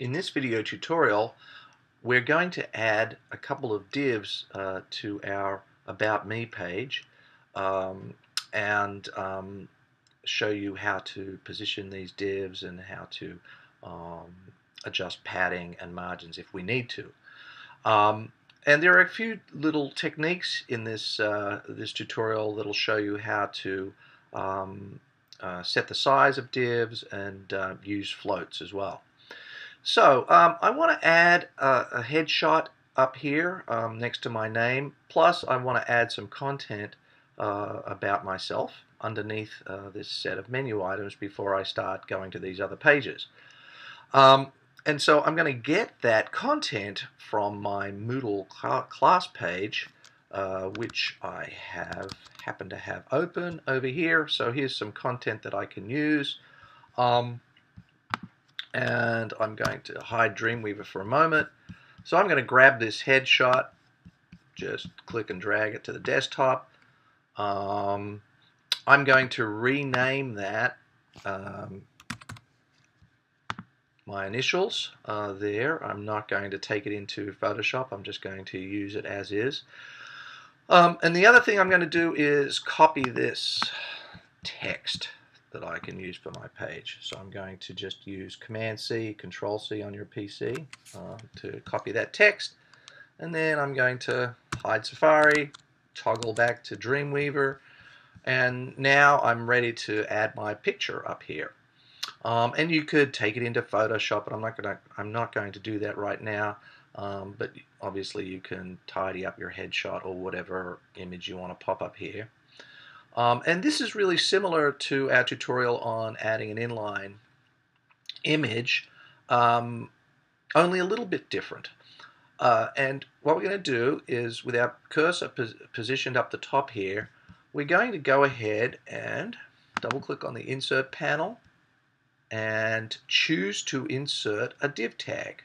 In this video tutorial, we're going to add a couple of divs uh, to our About Me page um, and um, show you how to position these divs and how to um, adjust padding and margins if we need to. Um, and there are a few little techniques in this, uh, this tutorial that'll show you how to um, uh, set the size of divs and uh, use floats as well. So um, I want to add a, a headshot up here um, next to my name. Plus I want to add some content uh, about myself underneath uh, this set of menu items before I start going to these other pages. Um, and so I'm going to get that content from my Moodle class page, uh, which I have happen to have open over here. So here's some content that I can use. Um, and I'm going to hide Dreamweaver for a moment. So I'm going to grab this headshot, just click and drag it to the desktop. Um, I'm going to rename that um, my initials uh, there. I'm not going to take it into Photoshop. I'm just going to use it as is. Um, and the other thing I'm going to do is copy this text that I can use for my page. So I'm going to just use Command C, Control C on your PC uh, to copy that text. And then I'm going to hide Safari, toggle back to Dreamweaver, and now I'm ready to add my picture up here. Um, and you could take it into Photoshop, but I'm not going to I'm not going to do that right now. Um, but obviously you can tidy up your headshot or whatever image you want to pop up here. Um, and this is really similar to our tutorial on adding an inline image, um, only a little bit different. Uh, and what we're going to do is, with our cursor pos positioned up the top here, we're going to go ahead and double click on the Insert panel and choose to insert a div tag.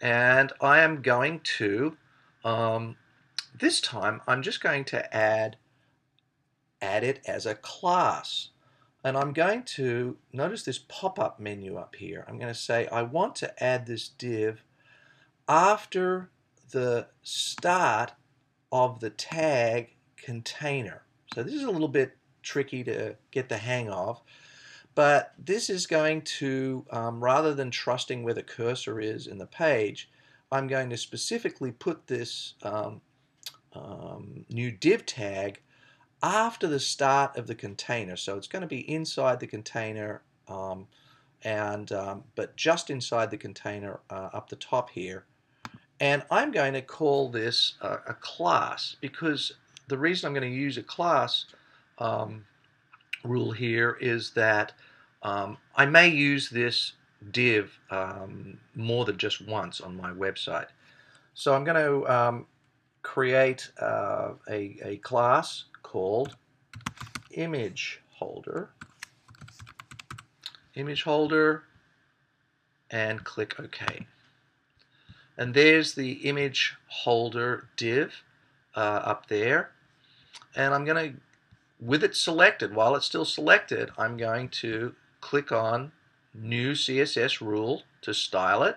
And I am going to um, this time, I'm just going to add, add it as a class. And I'm going to, notice this pop-up menu up here. I'm going to say I want to add this div after the start of the tag container. So this is a little bit tricky to get the hang of. But this is going to, um, rather than trusting where the cursor is in the page, I'm going to specifically put this um, um, new div tag after the start of the container. So it's going to be inside the container um, and um, but just inside the container uh, up the top here. And I'm going to call this a class because the reason I'm going to use a class um, rule here is that um, I may use this div um, more than just once on my website. So I'm going to create uh, a, a class called image holder. Image holder and click OK. And there's the image holder div uh, up there. And I'm going to with it selected while it's still selected I'm going to click on new CSS rule to style it.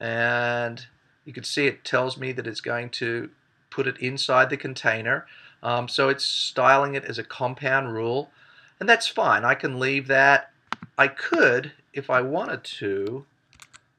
And you can see it tells me that it's going to put it inside the container. Um, so it's styling it as a compound rule, and that's fine. I can leave that. I could, if I wanted to,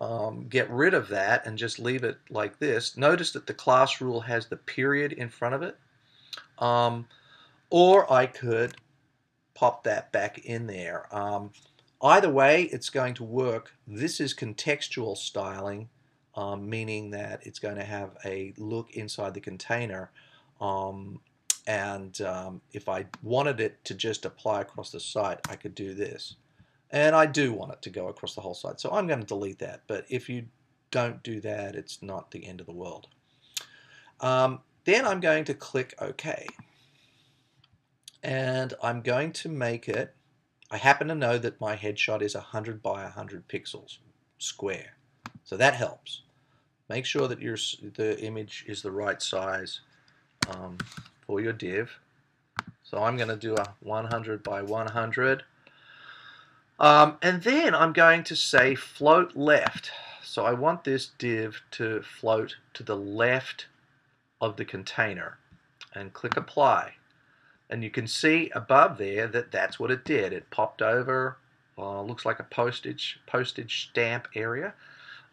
um, get rid of that and just leave it like this. Notice that the class rule has the period in front of it. Um, or I could pop that back in there. Um, either way, it's going to work. This is contextual styling um, meaning that it's going to have a look inside the container. Um, and um, if I wanted it to just apply across the site, I could do this. And I do want it to go across the whole site, so I'm going to delete that. But if you don't do that, it's not the end of the world. Um, then I'm going to click OK. And I'm going to make it, I happen to know that my headshot is 100 by 100 pixels square. So that helps. Make sure that your the image is the right size um, for your div. So I'm going to do a 100 by 100. Um, and then I'm going to say float left. So I want this div to float to the left of the container and click apply. And you can see above there that that's what it did. It popped over, uh, looks like a postage postage stamp area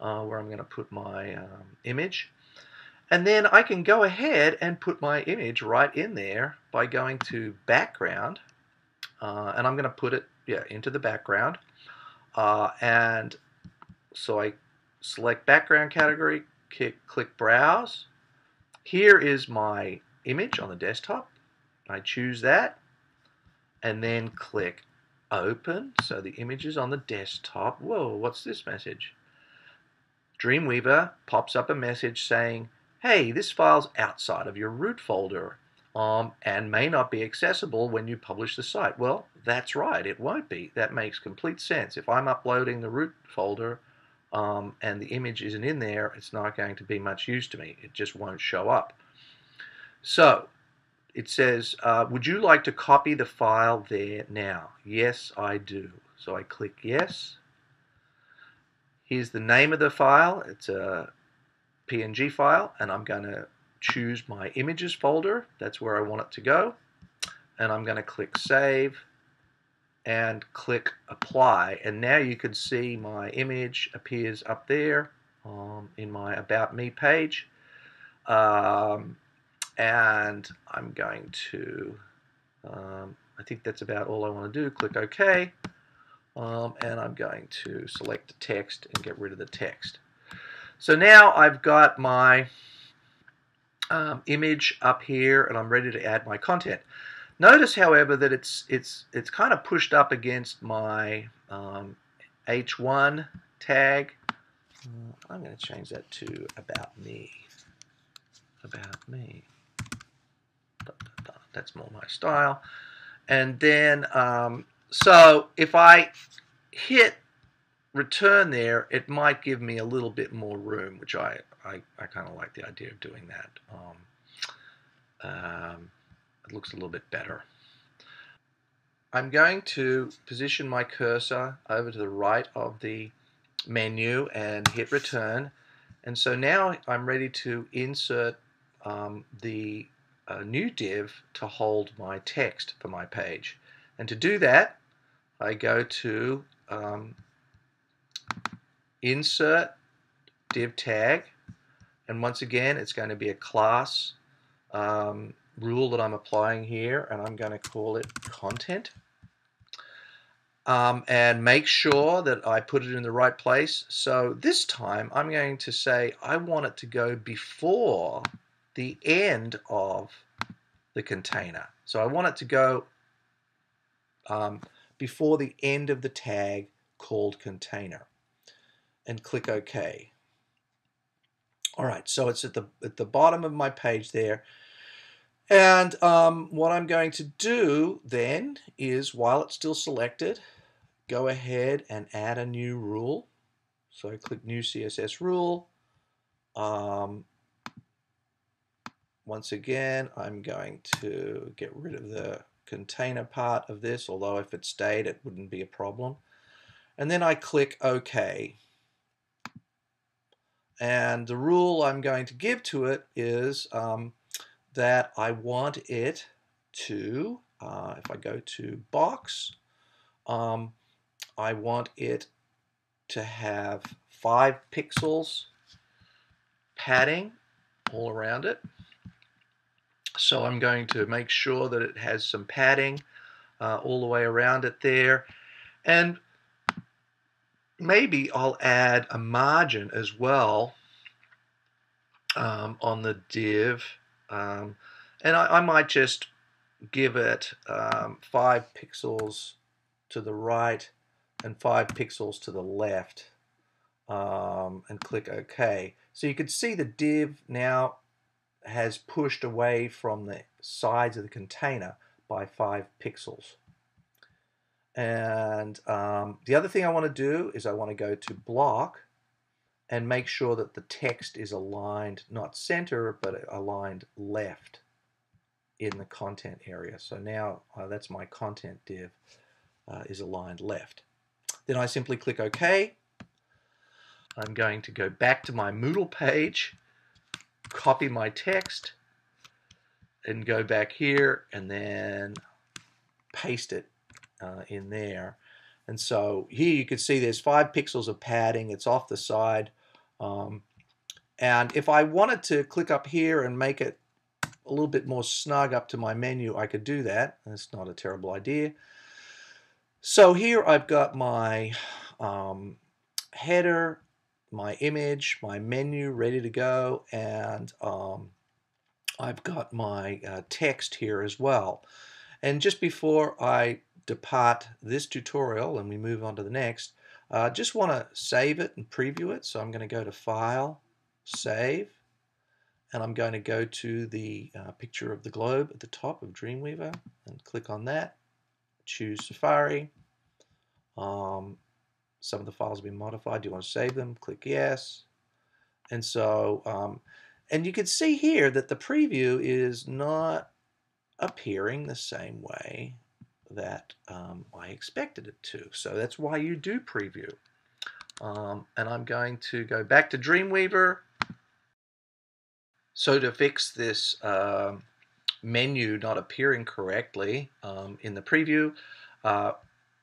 uh, where I'm going to put my um, image. And then I can go ahead and put my image right in there by going to background. Uh, and I'm going to put it yeah, into the background. Uh, and so I select background category, click, click browse. Here is my image on the desktop. I choose that and then click open. So the image is on the desktop. Whoa, what's this message? Dreamweaver pops up a message saying, hey, this file's outside of your root folder um, and may not be accessible when you publish the site. Well, that's right, it won't be. That makes complete sense. If I'm uploading the root folder um, and the image isn't in there, it's not going to be much use to me. It just won't show up. So, it says, uh, would you like to copy the file there now? Yes, I do. So I click yes. Here's the name of the file. It's a PNG file and I'm going to choose my images folder. That's where I want it to go. And I'm going to click save and click apply. And now you can see my image appears up there um, in my about me page. Um, and I'm going to, um, I think that's about all I want to do. Click OK. Um, and I'm going to select the text and get rid of the text. So now I've got my um, image up here and I'm ready to add my content. Notice, however, that it's it's it's kind of pushed up against my um, H1 tag. Mm, I'm going to change that to about me. About me. That's more my style. And then, um, so if I hit return there, it might give me a little bit more room, which I, I, I kind of like the idea of doing that. Um, um, it looks a little bit better. I'm going to position my cursor over to the right of the menu and hit return. And so now I'm ready to insert um, the uh, new div to hold my text for my page. And to do that, I go to um, insert div tag. And once again it's going to be a class um, rule that I'm applying here and I'm going to call it content. Um, and make sure that I put it in the right place. So this time I'm going to say I want it to go before the end of the container. So I want it to go um, before the end of the tag called container and click OK. All right, so it's at the at the bottom of my page there. And um, what I'm going to do then is, while it's still selected, go ahead and add a new rule. So I click New CSS Rule. Um, once again, I'm going to get rid of the container part of this, although if it stayed, it wouldn't be a problem. And then I click OK. And the rule I'm going to give to it is um, that I want it to, uh, if I go to box, um, I want it to have five pixels padding all around it. So I'm going to make sure that it has some padding uh, all the way around it there. And maybe I'll add a margin as well um, on the div. Um, and I, I, might just give it um, 5 pixels to the right and 5 pixels to the left um, and click OK. So you can see the div now has pushed away from the sides of the container by 5 pixels. And um, the other thing I want to do is I want to go to block and make sure that the text is aligned, not center, but aligned left in the content area. So now uh, that's my content div uh, is aligned left. Then I simply click OK. I'm going to go back to my Moodle page, copy my text, and go back here and then paste it uh, in there. And so here you can see there's five pixels of padding. It's off the side. Um, and if I wanted to click up here and make it a little bit more snug up to my menu, I could do that. That's not a terrible idea. So here I've got my um, header, my image, my menu ready to go, and um, I've got my uh, text here as well. And just before I depart this tutorial and we move on to the next, I uh, just want to save it and preview it. So I'm going to go to File, Save, and I'm going to go to the uh, picture of the globe at the top of Dreamweaver and click on that. Choose Safari. Um, some of the files have been modified. Do you want to save them? Click Yes. And so, um, and you can see here that the preview is not appearing the same way that um, I expected it to. So that's why you do preview. Um, and I'm going to go back to Dreamweaver. So to fix this uh, menu not appearing correctly um, in the preview, uh,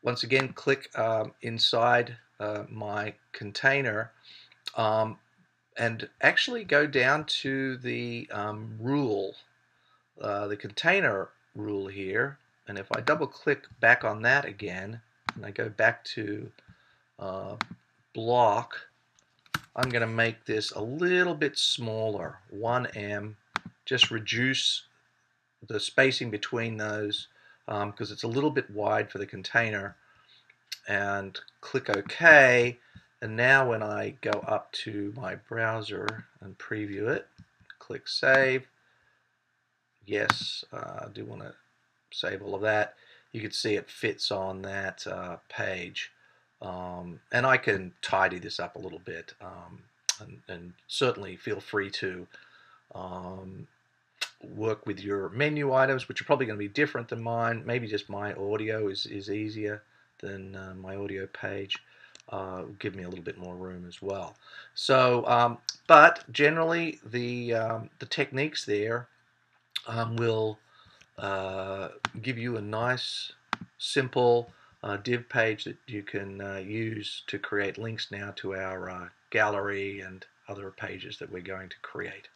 once again click um, inside uh, my container um, and actually go down to the um, rule, uh, the container rule here. And if I double click back on that again, and I go back to uh, block, I'm going to make this a little bit smaller, 1em, just reduce the spacing between those because um, it's a little bit wide for the container and click OK and now when I go up to my browser and preview it click save yes uh, I do want to save all of that. You can see it fits on that uh, page. Um, and I can tidy this up a little bit um, and, and, certainly feel free to um, work with your menu items which are probably going to be different than mine. Maybe just my audio is, is easier than uh, my audio page. Uh, give me a little bit more room as well. So, um, but generally the um, the techniques there um, will uh, give you a nice, simple uh, div page that you can uh, use to create links now to our uh, gallery and other pages that we're going to create.